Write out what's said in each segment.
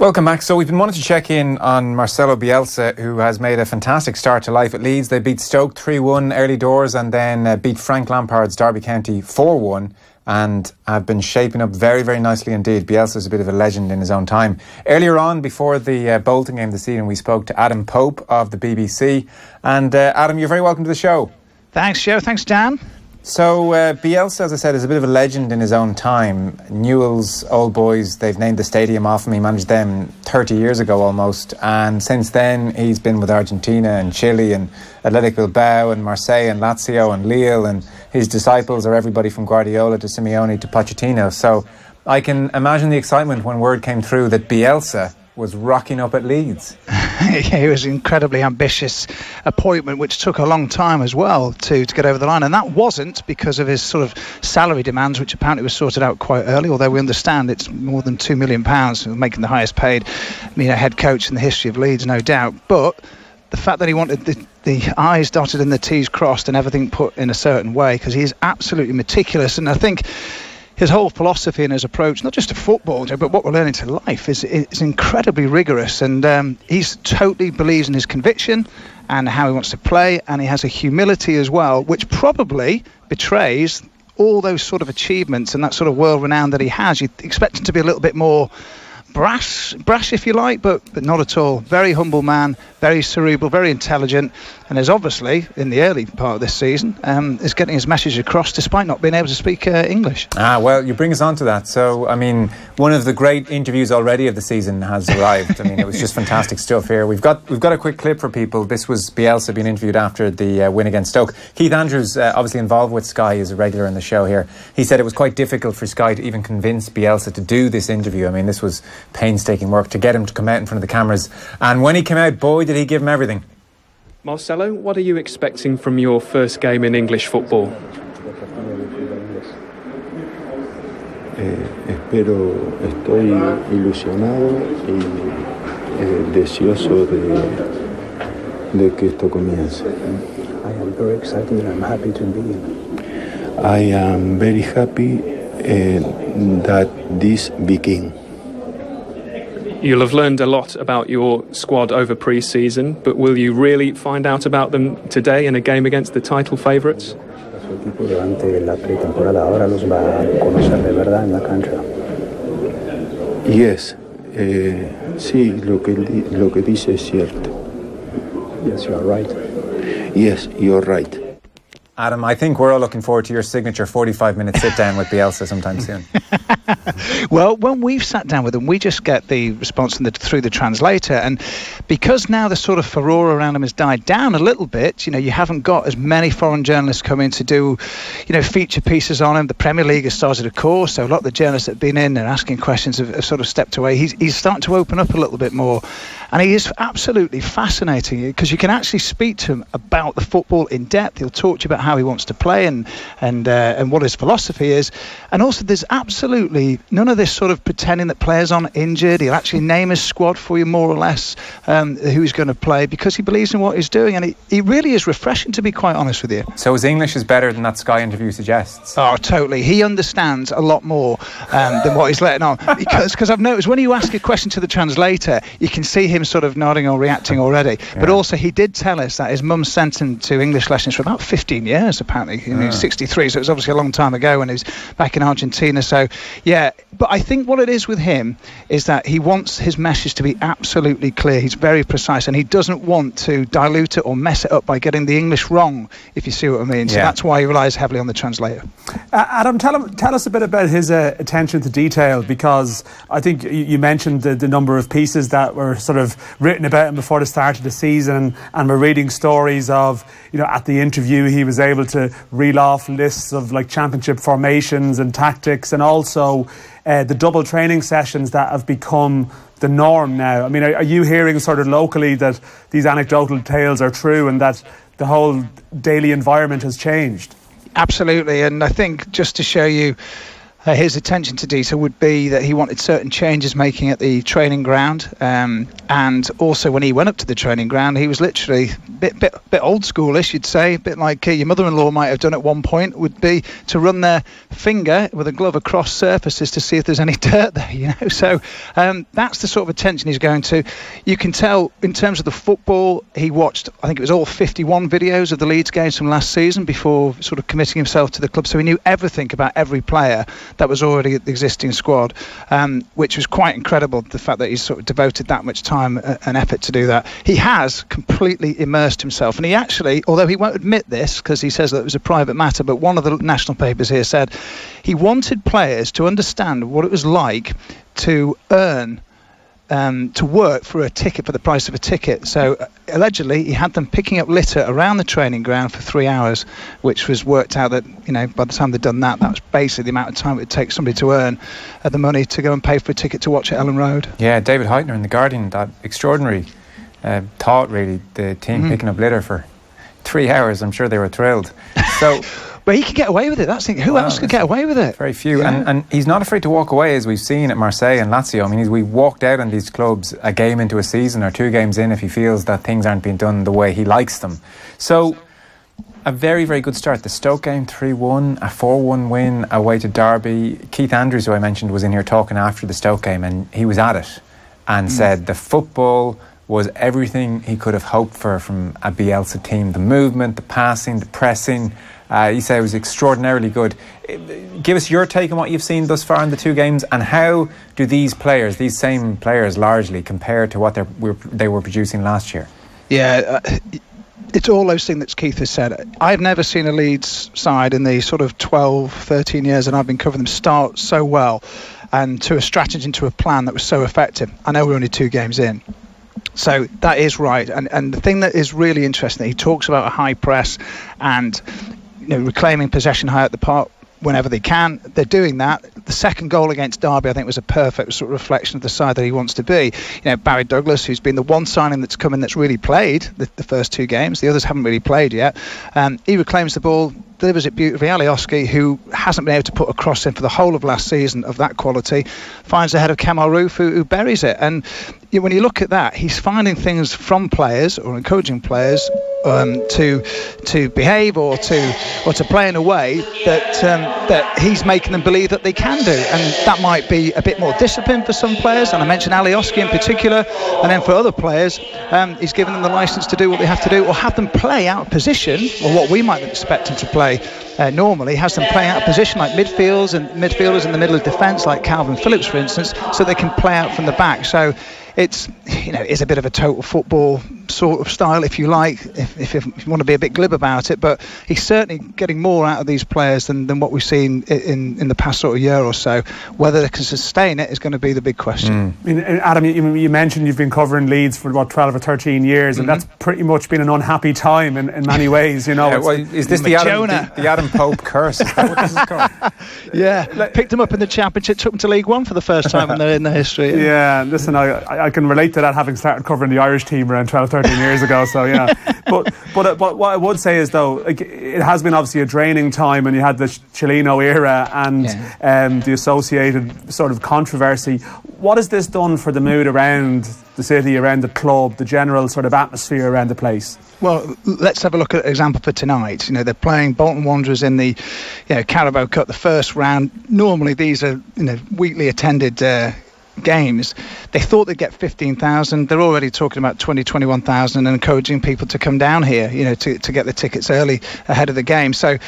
Welcome back. So we've been wanting to check in on Marcelo Bielsa, who has made a fantastic start to life at Leeds. They beat Stoke 3-1 early doors and then uh, beat Frank Lampard's Derby County 4-1 and have been shaping up very, very nicely indeed. Bielsa is a bit of a legend in his own time. Earlier on, before the uh, Bolton game this evening, we spoke to Adam Pope of the BBC. And uh, Adam, you're very welcome to the show. Thanks, Joe. Thanks, Dan. So uh, Bielsa, as I said, is a bit of a legend in his own time. Newell's Old Boys, they've named the stadium after him. He managed them 30 years ago almost. And since then, he's been with Argentina and Chile and Athletic Bilbao and Marseille and Lazio and Lille. And his disciples are everybody from Guardiola to Simeone to Pochettino. So I can imagine the excitement when word came through that Bielsa was rocking up at Leeds. yeah, it was an incredibly ambitious appointment, which took a long time as well to, to get over the line. And that wasn't because of his sort of salary demands, which apparently was sorted out quite early, although we understand it's more than £2 million, making the highest paid you know, head coach in the history of Leeds, no doubt. But the fact that he wanted the, the I's dotted and the T's crossed and everything put in a certain way, because he is absolutely meticulous. And I think his whole philosophy and his approach, not just to football, but what we're learning to life, is, is incredibly rigorous. And um, he totally believes in his conviction and how he wants to play. And he has a humility as well, which probably betrays all those sort of achievements and that sort of world renown that he has. You expect him to be a little bit more brash, brash if you like, but but not at all. Very humble man, very cerebral, very intelligent, and is obviously in the early part of this season um, is getting his message across despite not being able to speak uh, English. Ah, well, you bring us on to that. So, I mean, one of the great interviews already of the season has arrived. I mean, it was just fantastic stuff here. We've got we've got a quick clip for people. This was Bielsa being interviewed after the uh, win against Stoke. Keith Andrews, uh, obviously involved with Sky, is a regular in the show here. He said it was quite difficult for Sky to even convince Bielsa to do this interview. I mean, this was painstaking work to get him to come out in front of the cameras. And when he came out, boy, did he give him everything. Marcelo, what are you expecting from your first game in English football? Eh, espero, estoy ilusionado y eh, deseoso de, de que esto comience. I am very excited and I'm happy to be here. I am very happy uh, that this begin. You'll have learned a lot about your squad over pre season, but will you really find out about them today in a game against the title favourites? Su equipo durante la pretemporada ahora los va a conocer de verdad en la cancha. Yes, eh, sí, lo que, di- lo que dice es cierto. Yes, you are right. Yes, you're right. Adam, I think we're all looking forward to your signature 45 minute sit down with Bielsa sometime soon. Well, when we've sat down with them, we just get the response the, through the translator, and because now the sort of furore around him has died down a little bit, you know, you haven't got as many foreign journalists coming to do, you know, feature pieces on him. The Premier League has started a course, so a lot of the journalists that have been in and asking questions have, have sort of stepped away. He's, he's starting to open up a little bit more, and he is absolutely fascinating because you can actually speak to him about the football in depth. He'll talk to you about how he wants to play and and uh, and what his philosophy is, and also there's absolutely none of this sort of pretending that players aren't injured. He'll actually name his squad for you more or less um, who's going to play because he believes in what he's doing, and he, he really is refreshing to be quite honest with you. so his English is better than that Sky interview suggests. Oh, totally. He understands a lot more um, than what he's letting on. Because cause I've noticed when you ask a question to the translator, you can see him sort of nodding or reacting already. But also, he did tell us that his mum sent him to English lessons for about 15 years, apparently. You know, He's 63, so it was obviously a long time ago when he was back in Argentina. So, yeah. But I think what it is with him is that he wants his message to be absolutely clear. He's very precise and he doesn't want to dilute it or mess it up by getting the English wrong, if you see what I mean. So Yeah. that's why he relies heavily on the translator. Uh, Adam, tell, him, tell us a bit about his uh, attention to detail because I think you, you mentioned the, the number of pieces that were sort of written about him before the start of the season, and we're reading stories of, you know, at the interview he was able to reel off lists of like championship formations and tactics, and also uh, the double training sessions that have become the norm now. I mean, are, are you hearing sort of locally that these anecdotal tales are true and that the whole daily environment has changed? Absolutely, and I think just to show you Uh, his attention to detail would be that he wanted certain changes making at the training ground, um, and also when he went up to the training ground, he was literally a bit, bit, bit old schoolish, you'd say, a bit like uh, your mother-in-law might have done at one point. Would be to run their finger with a glove across surfaces to see if there's any dirt there. You know, so um, that's the sort of attention he's going to. You can tell in terms of the football, he watched. I think it was all 51 videos of the Leeds games from last season before sort of committing himself to the club, so he knew everything about every player that was already the existing squad, um, which was quite incredible. The fact that he's sort of devoted that much time and effort to do that. He has completely immersed himself, and he actually, although he won't admit this because he says that it was a private matter, but one of the national papers here said he wanted players to understand what it was like to earn um, to work for a ticket for the price of a ticket. So uh, allegedly, he had them picking up litter around the training ground for three hours, which was worked out that you know by the time they'd done that, that was basically the amount of time it would take somebody to earn uh, the money to go and pay for a ticket to watch at Elland Road. Yeah, David Hytner in the Guardian, that extraordinary uh, thought really, the team mm. picking up litter for three hours. I'm sure they were thrilled. So. But he could get away with it. That's the. Who else could get away with it? Very few. Yeah. And, and he's not afraid to walk away, as we've seen at Marseille and Lazio. I mean, we walked out on these clubs a game into a season or two games in if he feels that things aren't being done the way he likes them. So, a very, very good start. The Stoke game 3 1, a 4 1 win away to Derby. Keith Andrews, who I mentioned, was in here talking after the Stoke game, and he was at it and mm. said the football was everything he could have hoped for from a Bielsa team the movement, the passing, the pressing. Uh, you say it was extraordinarily good. Give us your take on what you've seen thus far in the two games, and how do these players, these same players, largely compare to what they were producing last year? Yeah. Uh, it's all those things that Keith has said. I've never seen a Leeds side in the sort of 12, 13 years and I've been covering them start so well and to a strategy and to a plan that was so effective. I know we're only two games in. So that is right. And, and the thing that is really interesting, he talks about a high press and know, reclaiming possession high at the park whenever they can. They're doing that. The second goal against Derby, I think, was a perfect sort of reflection of the side that he wants to be. You know, Barry Douglas, who's been the one signing that's come in that's really played the, the first two games. The others haven't really played yet. Um, he reclaims the ball, delivers it beautifully. Alioski, who hasn't been able to put a cross in for the whole of last season of that quality, finds the head of Kemar Roofe, who, who buries it. And when you look at that, he's finding things from players or encouraging players um, to to behave or to or to play in a way that um, that he's making them believe that they can do, and that might be a bit more discipline for some players. And I mentioned Alioski in particular, and then for other players, um, he's given them the license to do what they have to do, or have them play out of position, or what we might expect them to play uh, normally. Has them play out of position like midfielders and midfielders in the middle of defence, like Kalvin Phillips, for instance, so they can play out from the back. So it's you know it's a bit of a total football sort of style if you like if, if, if, you want to be a bit glib about it but he's certainly getting more out of these players than, than what we've seen in, in the past sort of year or so. Whether they can sustain it is going to be the big question. Mm. I mean, Adam you, you, mentioned you've been covering Leeds for about 12 or 13 years and mm-hmm. that's pretty much been an unhappy time in, in many ways you know. Yeah, well, is this the Adam, the, the Adam, Pope curse? Is that what this is called? Yeah picked him up in the championship took him to League One for the first time in their, in their history. Yeah, yeah listen I, I can relate to that having started covering the Irish team around 12 13 years ago so yeah but, but but what I would say is though like, it has been obviously a draining time and you had the Cellino era and yeah. um, the associated sort of controversy what has this done for the mood around the city around the club the general sort of atmosphere around the place well, let's have a look at an example for tonight. You know, they're playing Bolton Wanderers in the you know, Carabao Cup, the first round. Normally, these are you know weekly attended uh, games, they thought they'd get 15,000. They're already talking about 20, 21,000 and encouraging people to come down here, you know, to, to get the tickets early ahead of the game. So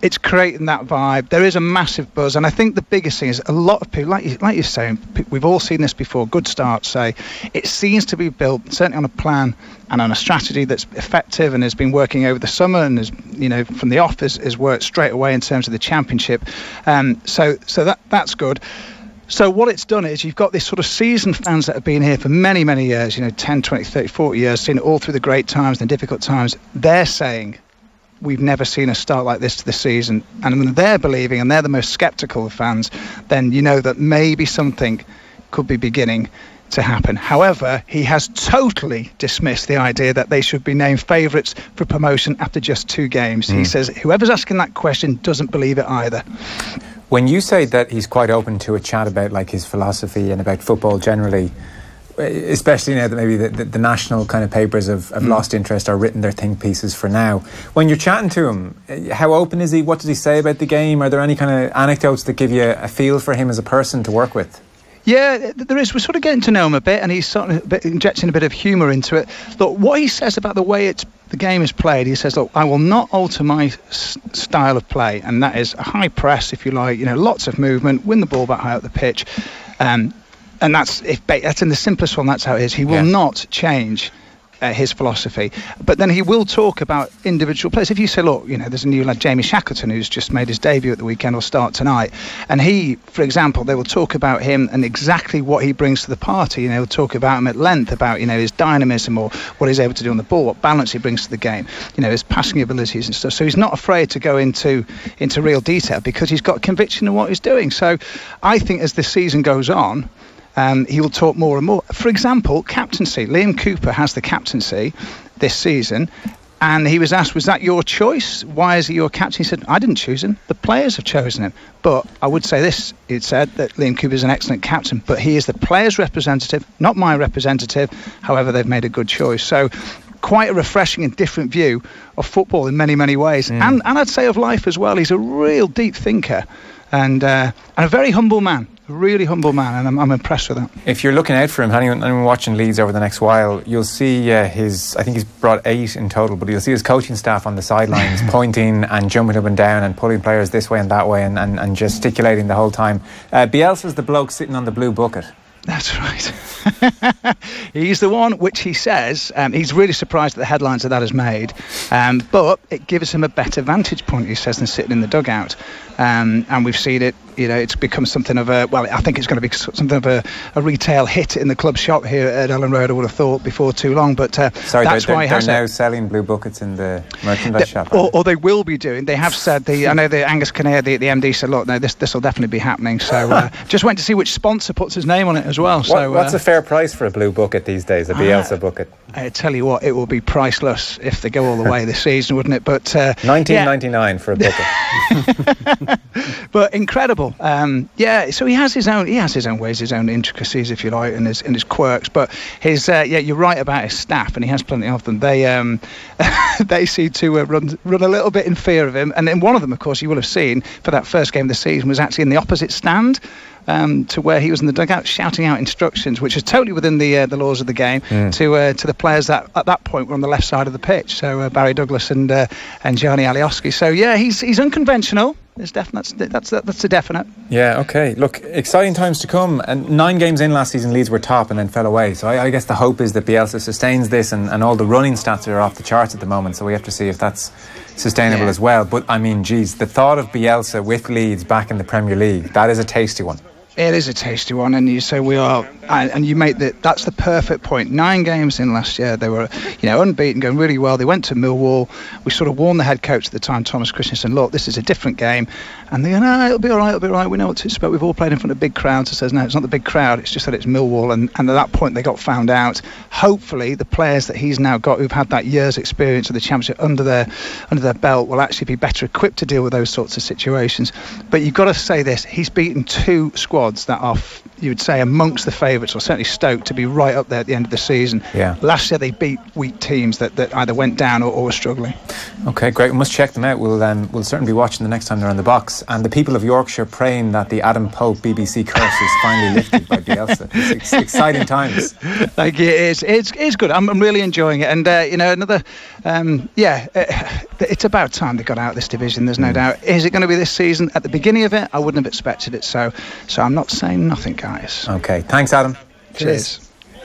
it's creating that vibe. There is a massive buzz, and I think the biggest thing is a lot of people, like you, like you're saying, we've all seen this before. Good start, say it seems to be built certainly on a plan and on a strategy that's effective and has been working over the summer and has, you know, from the off has, has worked straight away in terms of the championship. Um, so so that that's good. So what it's done is you've got this sort of seasoned fans that have been here for many, many years, you know, 10, 20, 30, 40 years, seen it all through the great times and the difficult times. They're saying, we've never seen a start like this to the season. And when they're believing and they're the most sceptical of fans, then you know that maybe something could be beginning to happen. However, he has totally dismissed the idea that they should be named favourites for promotion after just two games. Mm. He hmm. says whoever's asking that question doesn't believe it either. When you say that he's quite open to a chat about like his philosophy and about football generally, especially now that maybe the, the, the national kind of papers have, have mm. lost interest or written their think pieces for now. When you're chatting to him, how open is he? What does he say about the game? Are there any kind of anecdotes that give you a feel for him as a person to work with? Yeah, there is. We're sort of getting to know him a bit, and he's sort of injecting a bit of humour into it. Look, what he says about the way it's the game is played, he says, "Look, I will not alter my s- style of play, and that is a high press, if you like. You know, lots of movement, win the ball back high up the pitch." Um, and that's if that's in the simplest one. That's how it is. He will yeah. not change uh, his philosophy. But then he will talk about individual players. If you say, look, you know, there's a new lad, Jamie Shackleton, who's just made his debut at the weekend or start tonight, and he, for example, they will talk about him and exactly what he brings to the party. You know, they'll talk about him at length about you know his dynamism or what he's able to do on the ball, what balance he brings to the game, you know, his passing abilities and stuff. So he's not afraid to go into into real detail because he's got conviction in what he's doing. So I think as the season goes on um, he will talk more and more. For example, captaincy. Liam Cooper has the captaincy this season. And he was asked, Was that your choice? Why is he your captain? He said, I didn't choose him. The players have chosen him. But I would say this he said that Liam Cooper is an excellent captain, but he is the players' representative, not my representative. However, they've made a good choice. So, quite a refreshing and different view of football in many, many ways. And, and I'd say of life as well. He's a real deep thinker and, uh, and a very humble man really humble man, and I'm, I'm, impressed with that. If you're looking out for him, anyone, anyone watching Leeds over the next while, you'll see uh, his. I think he's brought eight in total, but you'll see his coaching staff on the sidelines pointing and jumping up and down and pulling players this way and that way and, and, and gesticulating the whole time. Uh, Bielsa's the bloke sitting on the blue bucket. That's right. he's the one which he says um, he's really surprised at the headlines that that has made, um, but it gives him a better vantage point, he says, than sitting in the dugout. Um, and we've seen it you know, it's become something of a well. I think it's going to be something of a, a retail hit in the club shop here at Elland Road. I would have thought before too long, but uh, sorry, that's they're, why they're, they're now it. selling blue buckets in the merchandise they, shop, or, or, they will be doing. They have said the. I know the Angus Kinnear, the, the MD, said, look, no, this this will definitely be happening. So uh, just went to see which sponsor puts his name on it as well. What, so what's uh, a fair price for a blue bucket these days? A Bielsa uh, bucket? I tell you what, it will be priceless if they go all the way this season, wouldn't it? But uh, 1999 yeah. for a bucket. but incredible. Um, yeah yeah, so he has his own he has his own ways, his own intricacies, if you like, and his and his quirks. But his uh, yeah, you're right about his staff, and he has plenty of them. They um, they seem to uh, run run a little bit in fear of him. And then one of them, of course, you will have seen for that first game of the season was actually in the opposite stand um, to where he was in the dugout shouting out instructions, which is totally within the uh, the laws of the game, mm. to uh, to the players that at that point were on the left side of the pitch. So uh, Barry Douglas and uh, and Gianni Alioski. So yeah, he's he's unconventional. It's definite. That's that's that's a definite. Yeah. Okay. Look, exciting times to come. And nine games in last season, Leeds were top and then fell away. So I, I guess the hope is that Bielsa sustains this, and, and all the running stats are off the charts at the moment. So we have to see if that's sustainable yeah. as well. But I mean, geez, the thought of Bielsa with Leeds back in the Premier League, that is a tasty one. It is a tasty one, and you say we are, and you make that. That's the perfect point. Nine games in last year, they were, you know, unbeaten, going really well. They went to Millwall. We sort of warned the head coach at the time, Thomas Christiansen, look, this is a different game, and they go, no, it'll be all right, it'll be all right. We know what to expect. We've all played in front of big crowds. It says, no, it's not the big crowd. It's just that it's Millwall, and, and at that point they got found out. Hopefully, the players that he's now got, who've had that year's experience of the championship under their under their belt, will actually be better equipped to deal with those sorts of situations. But you've got to say this: he's beaten two squads that are, you would say, amongst the favourites, or certainly Stoke, to be right up there at the end of the season. Yeah. Last year they beat weak teams that, that either went down or, or were struggling. Okay, great. We must check them out. We'll um, we'll certainly be watching the next time they're on the box. And the people of Yorkshire praying that the Adam Pope BBC curse is finally lifted by Bielsa. It's ex- exciting times. Thank you. It's it's, it's good. I'm, I'm really enjoying it. And uh, you know, another, um, yeah, uh, it's about time they got out of this division. There's no mm. doubt. Is it going to be this season? At the beginning of it, I wouldn't have expected it. So, so I'm not saying nothing, guys. Okay. Thanks, Adam. Cheers. Cheers.